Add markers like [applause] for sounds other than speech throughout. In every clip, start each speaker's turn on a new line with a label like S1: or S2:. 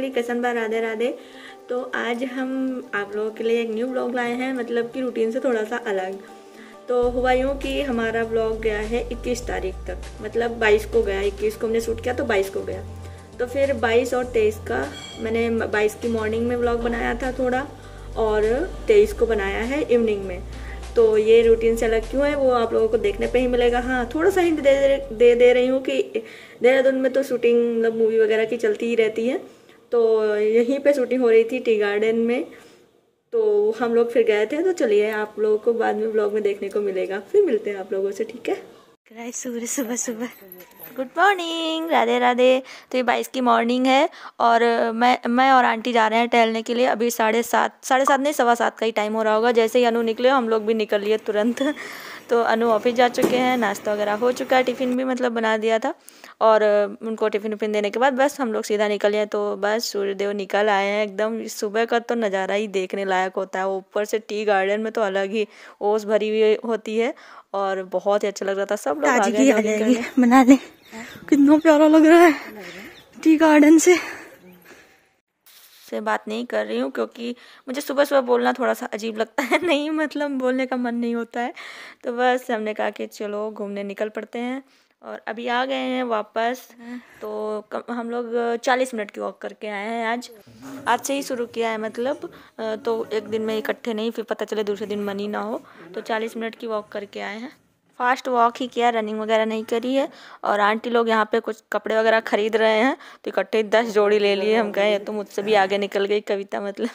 S1: Family कैसन बा राधे राधे। तो आज हम आप लोगों के लिए एक न्यू ब्लॉग लाए हैं मतलब कि रूटीन से थोड़ा सा अलग। तो हुआ यूँ कि हमारा ब्लॉग गया है 21 तारीख तक। मतलब 22 को गया 21 को हमने शूट किया तो 22 को गया। तो फिर 22 और 23 का मैंने 22 की मॉर्निंग में ब्लॉग बनाया था थोड़ा और 23 को बनाया है इवनिंग में। तो ये रूटीन से अलग क्यों है वो आप लोगों को देखने पे ही मिलेगा। हाँ थोड़ा सा हिंट दे दे दे, दे रही हूँ कि देहरादून में तो शूटिंग मतलब मूवी वगैरह की चलती ही रहती है। तो यहीं पे शूटिंग हो रही थी टी गार्डन में। तो हम लोग फिर गए थे तो चलिए आप लोगों को बाद में ब्लॉग में देखने को मिलेगा। फिर मिलते हैं आप लोगों से, ठीक है? सुबह सुबह सुबह। Good morning Radhe Radhe. तो ये बाईस की मॉर्निंग है, और मैं मैं और आंटी जा रहे हैं टहलने के लिए। अभी साढ़े सात साढ़े सात नहीं, सवा सात का ही टाइम हो रहा होगा। जैसे ही अनु निकले, हम लोग भी निकल लिए तुरंत। तो अनु ऑफ़िस जा चुके हैं नाश्ता वगैरह हो चुका है टिफ़िन भी मतलब बना दिया था और उनको टिफ़िन उफिन देने के बाद बस हम लोग सीधा निकल गए तो बस सूर्यदेव निकल आए हैं एकदम। सुबह का तो नज़ारा ही देखने लायक होता है ऊपर से टी गार्डन में तो अलग ही ओस भरी हुई होती है और बहुत ही अच्छा लग रहा था सब लोग
S2: बना ले कितना प्यारा लग रहा है टी गार्डन से।
S1: से बात नहीं कर रही हूँ, क्योंकि मुझे सुबह सुबह बोलना थोड़ा सा अजीब लगता है। [laughs] नहीं मतलब बोलने का मन नहीं होता है। तो बस हमने कहा कि चलो घूमने निकल पड़ते हैं और अभी आ गए हैं वापस। तो हम लोग चालीस मिनट की वॉक करके आए हैं आज। आज से ही शुरू किया है मतलब तो एक दिन में इकट्ठे नहीं, फिर पता चले दूसरे दिन मनी ना हो। तो चालीस मिनट की वॉक करके आए हैं। फास्ट वॉक ही किया, रनिंग वगैरह नहीं करी है। और आंटी लोग यहाँ पे कुछ कपड़े वगैरह खरीद रहे हैं तो इकट्ठे दस जोड़ी ले लिए हम, कहे तो मुझसे भी आगे निकल गई, कविता मतलब।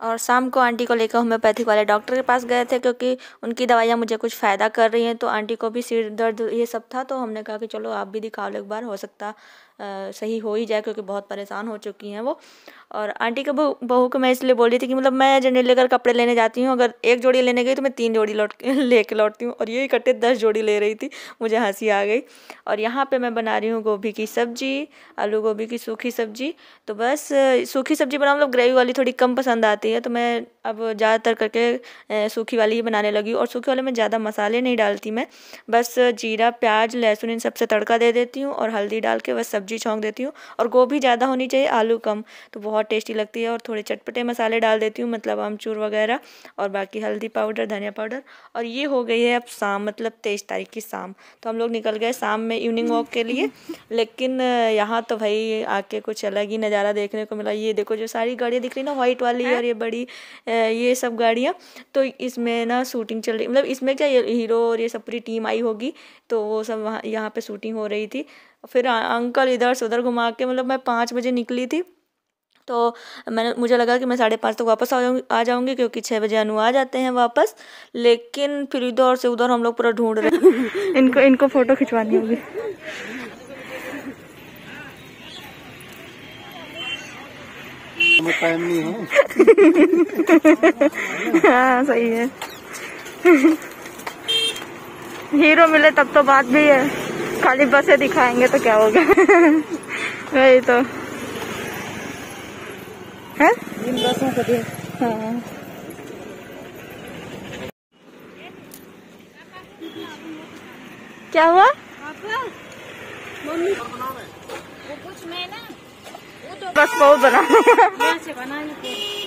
S1: और शाम को आंटी को लेकर होम्योपैथिक वाले डॉक्टर के पास गए थे, क्योंकि उनकी दवाइयाँ मुझे कुछ फ़ायदा कर रही हैं तो आंटी को भी सिर दर्द, ये सब था तो हमने कहा कि, चलो, आप भी दिखाओ, एक बार हो सकता सही हो ही जाए क्योंकि बहुत परेशान हो चुकी हैं वो। और आंटी के बहू को मैं इसलिए बोल रही थी कि मतलब मैं जनरली लेकर कपड़े लेने जाती हूँ, अगर एक जोड़ी लेने गई तो मैं तीन जोड़ी लौट [laughs] ले कर लौटती हूँ। और ये इकट्ठे दस जोड़ी ले रही थी, मुझे हँसी आ गई। और यहाँ पे मैं बना रही हूँ गोभी की सब्ज़ी, आलू गोभी की सूखी सब्ज़ी। तो बस, सूखी सब्ज़ी बनाऊँ मतलब ग्रेवी वाली थोड़ी कम पसंद आती है तो मैं अब ज़्यादातर करके सूखी वाली ही बनाने लगी और सूखी वाले में ज़्यादा मसाले नहीं डालती मैं। बस जीरा, प्याज, लहसुन इन सबसे तड़का दे देती हूँ और हल्दी डाल के बस सब्ज़ी छोंक देती हूँ और गोभी ज़्यादा होनी चाहिए आलू कम। तो बहुत टेस्टी लगती है और थोड़े चटपटे मसाले डाल देती हूँ मतलब आमचूर वगैरह और बाकी हल्दी पाउडर धनिया पाउडर और ये हो गई है अब शाम मतलब तेईस तारीख की शाम। तो हम लोग निकल गए शाम में इवनिंग वॉक के लिए लेकिन यहाँ तो भाई आके कुछ अलग ही नज़ारा देखने को मिला। ये देखो जो सारी गाड़ियाँ दिख रही ना व्हाइट वाली और ये बड़ी ये सब गाड़ियाँ। तो इसमें ना शूटिंग चल रही मतलब इसमें क्या हीरो और ये सब पूरी टीम आई होगी तो वो सब वहाँ यहाँ पे शूटिंग हो रही थी। फिर अंकल इधर से उधर घुमा के मतलब मैं पाँच बजे निकली थी। तो मैंने मुझे लगा कि मैं साढ़े पाँच तक तो वापस आ जाऊँगी आ जाऊँगी क्योंकि छः बजे अनु आ जाते हैं वापस। लेकिन फिर इधर से उधर हम लोग पूरा ढूंढ रहे हैं [laughs]
S2: इनको इनको फ़ोटो खिंचवानी होगी।
S3: टाइम नहीं है। [laughs]
S2: हाँ सही है। [laughs] हीरो मिले तब तो बात भी है। खाली बसें दिखाएँगे तो क्या होगा? [laughs] वही तो। है? इन बसों को देख हाँ। क्या हुआ? बस बहुत बना।
S1: हाँ।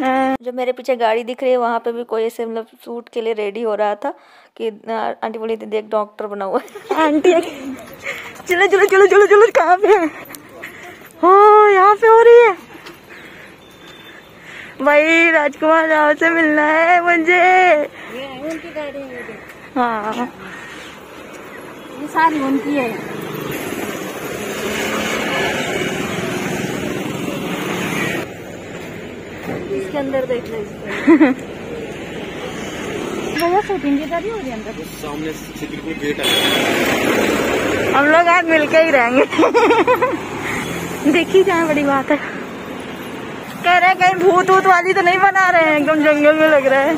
S1: जो मेरे पीछे गाड़ी दिख रही है वहाँ पे भी कोई ऐसे मतलब सूट के लिए रेडी हो रहा था कि आंटी बोली दीदी एक डॉक्टर बना हुआ
S2: आंटी चलो चलो चलो चलो चलो कहाँ पे हो? यहाँ पे हो रही है। भाई राजकुमार राव से मिलना है मुझे।
S4: उनकी गाड़ी है
S2: हाँ।
S4: ये सारी उनकी है। इसके अंदर देख लो [laughs] भैया शूटिंग की हो रही अंदर?
S3: सामने से बिल्कुल गेट है
S2: हम लोग आज मिलके ही रहेंगे। [laughs] देखी जाए बड़ी बात है। कह रहे हैं कहीं भूत वूत वाली तो नहीं बना रहे हैं एकदम जंगल में लग रहा है।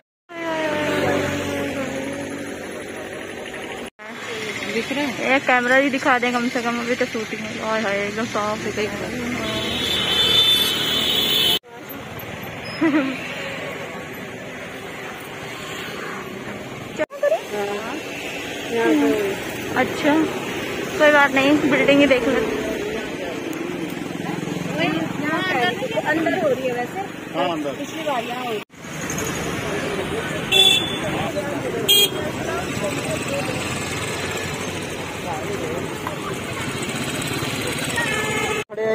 S2: [laughs]
S4: दिख रहे हैं?
S2: एक कैमरा ही दिखा दें कम से कम अभी तो शूटिंग है। और है एकदम साफ़ है। अच्छा कोई बात नहीं बिल्डिंग ही देख लेते
S4: अंदर हो रही है वैसे?
S3: हाँ
S4: पिछली बार यहाँ हुई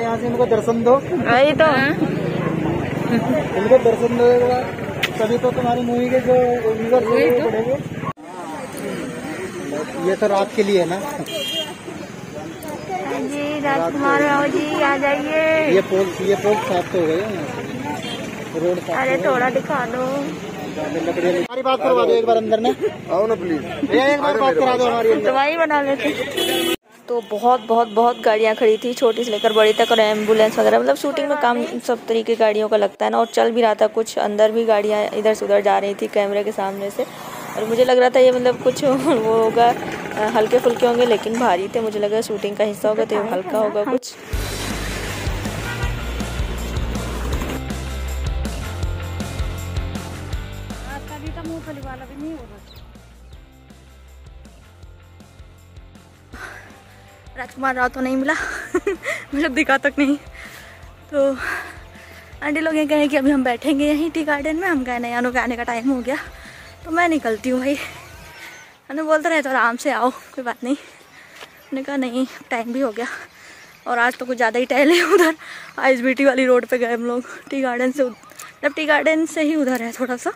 S3: यहाँ से इनको दर्शन दो।
S2: वही तो।
S3: इनको दर्शन दो तभी तो तुम्हारी मूवी के जो व्यूअर्स बढ़ेंगे। ये तो रात के लिए है ना?
S2: जी राजकुमार राव जी आ जाइए।
S3: ये पोल ये पोल साफ़ तो हो गए हैं। यहाँ से। रोड
S2: अरे थोड़ा दिखा दो।
S3: हमारी बात करवा दो एक बार अंदर ने आओ ना प्लीज़ एक बार बात करा दो हमारी
S2: दवाई बना लेते।
S1: तो बहुत बहुत बहुत गाड़ियाँ खड़ी थी, छोटी से लेकर बड़ी तक और एंबुलेंस वगैरह मतलब शूटिंग में काम सब तरीके की गाड़ियों का लगता है ना, और चल भी रहा था कुछ, अंदर भी गाड़ियाँ इधर से उधर जा रही थी कैमरे के सामने से, और मुझे लग रहा था ये मतलब कुछ [laughs] वो होगा हल्के फुल्के होंगे, लेकिन भारी थे, मुझे लगा शूटिंग का हिस्सा होगा तो ये हल्का होगा कुछ।
S2: राजकुमार राव तो नहीं मिला। [laughs] मतलब दिखा तक नहीं। तो आंटी लोग ये कहे कि अभी हम बैठेंगे यहीं टी गार्डन में, हम कहे नहीं के आने का टाइम हो गया। तो मैं निकलती हूँ भाई। अनु बोलते रहे तो आराम से आओ, कोई बात नहीं। मैंने कहा, नहीं टाइम भी हो गया। और आज तो कुछ ज़्यादा ही टहले उधर। आइस बीटी वाली रोड पे गए हम लोग। टी गार्डन से मतलब टी गार्डन से ही उधर है थोड़ा सा।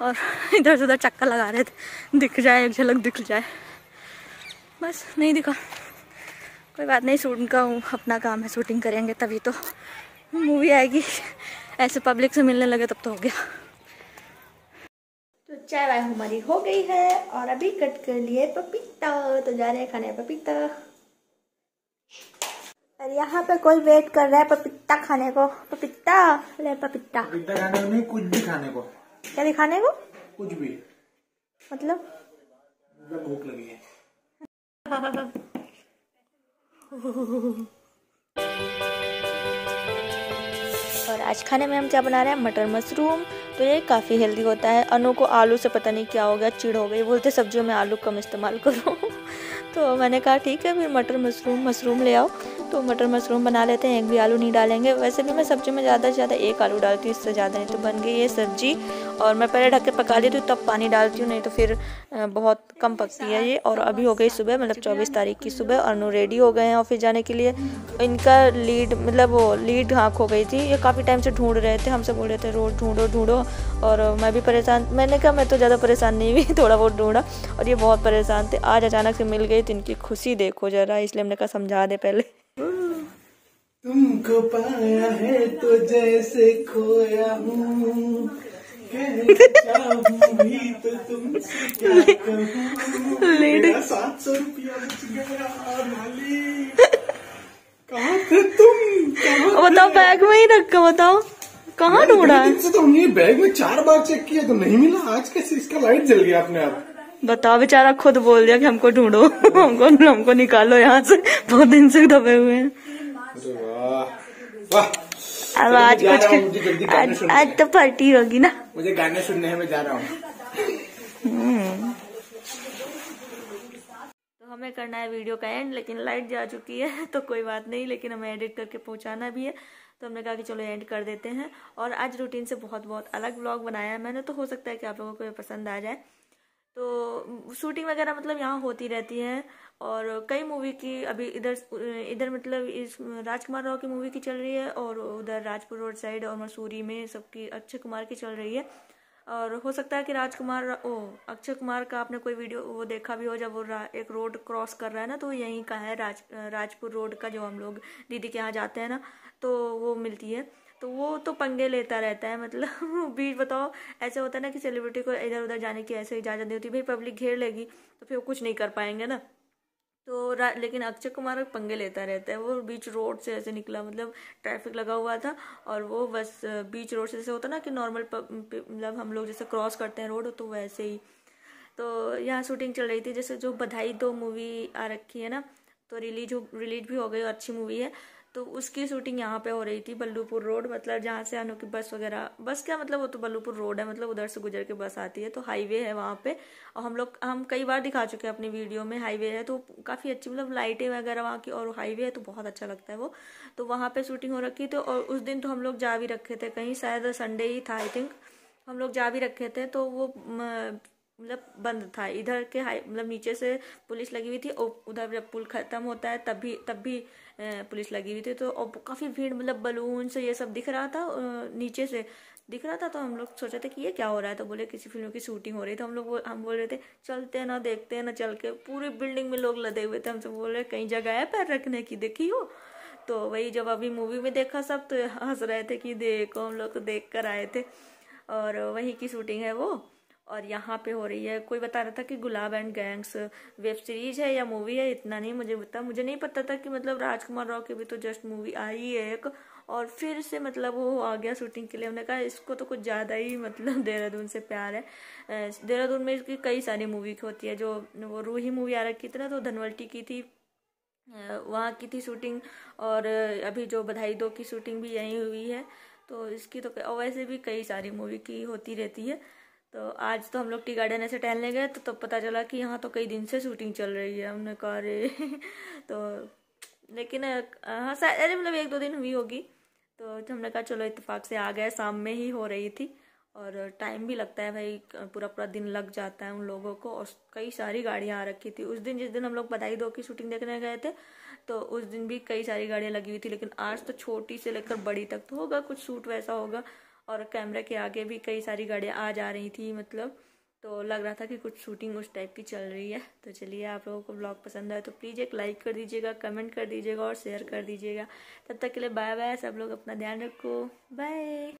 S2: और [laughs] इधर से उधर चक्कर लगा रहे थे। दिख जाए एक झलक दिख जाए। बस नहीं दिखा। कोई बात नहीं शूटिंग का अपना काम है शूटिंग करेंगे तभी तो मूवी आएगी। ऐसे पब्लिक से मिलने लगे तब तो हो गया। तो चाय वाय हमारी हो गई है और अभी कट कर लिए पपीता। तो जा रहे हैं खाने पपीता। और यहाँ पे कोई वेट कर रहा है पपीता खाने को। पपीता ले पपीता।
S3: पिज्जा खाने कुछ भी खाने को।
S2: क्या दिखाने को?
S3: कुछ भी।
S2: मतलब?
S3: मतलब भूख लगी है। [laughs]
S1: और आज खाने में हम क्या बना रहे हैं? मटर मशरूम। तो ये काफ़ी हेल्दी होता है। अनु को आलू से पता नहीं क्या हो गया चिड़ हो गई। बोलते, सब्जियों में आलू कम इस्तेमाल करूँ। [laughs] तो मैंने कहा, ठीक है, फिर मटर मशरूम मशरूम ले आओ। तो मटर मशरूम बना लेते हैं, एक भी आलू नहीं डालेंगे। वैसे भी मैं सब्ज़ी में ज़्यादा से ज़्यादा एक आलू डालती हूँ, इससे ज़्यादा नहीं तो बन गई ये सब्ज़ी। और मैं पहले ढक के पका लेती हूँ, तब पानी डालती हूँ, नहीं तो फिर बहुत कम पकती है ये। और अभी हो गई सुबह मतलब चौबीस तारीख की सुबह, और रेडी हो गए हैं ऑफ़िस जाने के लिए। इनका लीड मतलब वो लीड हाँक हो गई थी। ये काफ़ी टाइम से ढूंढ रहे थे, हमसे बोल रहे थे रोड ढूंढो ढूंढो। और मैं भी परेशान, मैंने कहा मैं तो ज़्यादा परेशान नहीं हुई, [laughs] थोड़ा बहुत ढूंढा। और ये बहुत परेशान थे, आज अचानक से मिल गई तो इनकी खुशी देखो ज़रा, इसलिए हमने कहा समझा दे पहले।
S3: तुमको पाया है तो जैसे खोया हूँ। तो तुमसे क्या कहूँ। मेरा सात सौ रुपया बच गया मालिक। कहाँ थे तुम? कहाँ
S1: बताओ बैग में ही रखा बताओ। कहाँ ढूंढा
S3: तो हमने बैग में चार बार चेक किया तो नहीं मिला। आज कैसे इसका लाइट जल गया अपने आप?
S1: बताओ बेचारा खुद बोल दिया कि हमको ढूंढो। हमको हमको निकालो यहाँ से। बहुत दिन से दबे हुए हैं। अब आज कुछ आज, आज तो पार्टी होगी ना।
S3: मुझे गाने सुनने मैं जा रहा हूँ।
S1: तो हमें करना है वीडियो का एंड लेकिन लाइट जा चुकी है तो कोई बात नहीं लेकिन हमें एडिट करके पहुंचाना भी है। तो हमने कहा कि चलो एंड कर देते हैं। और आज रूटीन से बहुत बहुत अलग व्लॉग बनाया है मैंने तो हो सकता है कि आप लोगों को ये पसंद आ जाए। तो शूटिंग वगैरह मतलब यहाँ होती रहती है। और कई मूवी की अभी इधर इधर मतलब इस राजकुमार राव की मूवी की चल रही है और उधर राजपुर रोड साइड और मसूरी में सबकी अक्षय कुमार की चल रही है। और हो सकता है कि राजकुमार, ओ, अक्षय कुमार का आपने कोई वीडियो वो देखा भी हो जब वो एक रोड क्रॉस कर रहा है ना तो यहीं का है राज, राजपुर रोड का जो हम लोग दीदी के यहाँ जाते हैं ना तो वो मिलती है। तो वो तो पंगे लेता रहता है मतलब [laughs] बीच बताओ, ऐसे होता है ना कि सेलिब्रिटी को इधर उधर जाने की ऐसे इजाज़त नहीं होती, भाई पब्लिक घेर लेगी तो फिर वो कुछ नहीं कर पाएँगे ना। तो लेकिन अक्षय कुमार पंगे लेता रहता है, वो बीच रोड से ऐसे निकला मतलब ट्रैफ़िक लगा हुआ था, और वो बस बीच रोड से जैसे होता ना कि नॉर्मल मतलब हम लोग जैसे क्रॉस करते हैं रोड तो वैसे ही। तो यहाँ शूटिंग चल रही थी, जैसे जो बधाई दो मूवी आ रखी है ना तो रिलीज़ हो रिलीज़ भी हो गई और अच्छी मूवी है। तो उसकी शूटिंग यहाँ पे हो रही थी, बल्लूपुर रोड मतलब जहाँ से आनो की बस वगैरह बस क्या मतलब वो तो बल्लूपुर रोड है मतलब उधर से गुजर के बस आती है तो हाईवे है वहाँ पे। और हम लोग, हम कई बार दिखा चुके हैं अपनी वीडियो में हाईवे है तो काफ़ी अच्छी मतलब लाइटें वगैरह वहाँ की, और हाईवे है तो बहुत अच्छा लगता है वो। तो वहाँ पे शूटिंग हो रखी थी, और उस दिन तो हम लोग जा भी रखे थे कहीं, शायद संडे ही था आई थिंक हम लोग जा भी रखे थे तो वो मतलब बंद था। इधर के हाई मतलब नीचे से पुलिस लगी हुई थी, और उधर जब पुल खत्म होता है तब भी तब भी पुलिस लगी हुई थी तो काफ़ी भीड़ मतलब बलून से ये सब दिख रहा था नीचे से दिख रहा था तो हम लोग सोचे थे कि ये क्या हो रहा है तो बोले किसी फ़िल्म की शूटिंग हो रही है तो हम लोग हम बोल रहे थे, चलते ना, देखते हैं ना, चल के। पूरी बिल्डिंग में लोग लदे हुए थे हमसे बोल रहे कहीं जगह है पैर रखने की, देखी हो? तो वही जब अभी मूवी में देखा सब तो हंस रहे थे कि देखो, हम लोग देख कर आए थे, और वहीं की शूटिंग है वो। और यहाँ पे हो रही है। कोई बता रहा था कि Gulab and gangs web series है या मूवी है? इतना नहीं मुझे पता मुझे नहीं पता था कि मतलब राजकुमार राव की भी तो जस्ट मूवी आई है एक। और फिर से मतलब वो आ गया शूटिंग के लिए। उन्होंने कहा, इसको तो कुछ ज़्यादा ही मतलब [laughs] देहरादून से प्यार है। देहरादून में इसकी कई सारी मूवी होती है। जो वो रूही मूवी आ रखी थी ना तो धनवल्टी की थी। वहाँ की थी शूटिंग। और अभी जो बधाई दो की शूटिंग भी यहीं हुई है। तो इसकी तो और वैसे भी कई सारी मूवी की होती रहती है। तो आज तो हम लोग टी गार्डन ऐसे टहलने गए तो तब पता चला कि यहाँ तो कई दिन से शूटिंग चल रही है। हमने कहा, अरे! [laughs] तो लेकिन हाँ अरे मतलब एक दो दिन हुई होगी। तो हमने कहा, चलो इतफाक से आ गए, शाम में ही हो रही थी। और टाइम भी लगता है भाई, पूरा पूरा दिन लग जाता है उन लोगों को। और कई सारी गाड़ियाँ आ रखी थी। उस दिन, जिस दिन हम लोग बधाई दो की शूटिंग देखने गए थे तो उस दिन भी कई सारी गाड़ियाँ लगी हुई थी। लेकिन आज तो छोटी से लेकर बड़ी तक तो होगा, कुछ शूट वैसा होगा। और कैमरे के आगे भी कई सारी गाड़ियाँ आ जा रही थी मतलब। तो लग रहा था कि कुछ शूटिंग उस टाइप की चल रही है। तो चलिए, आप लोगों को ब्लॉग पसंद आए तो प्लीज़ एक लाइक कर दीजिएगा कमेंट कर दीजिएगा और शेयर कर दीजिएगा। तब तक के लिए बाय बाय सब लोग अपना ध्यान रखो। बाय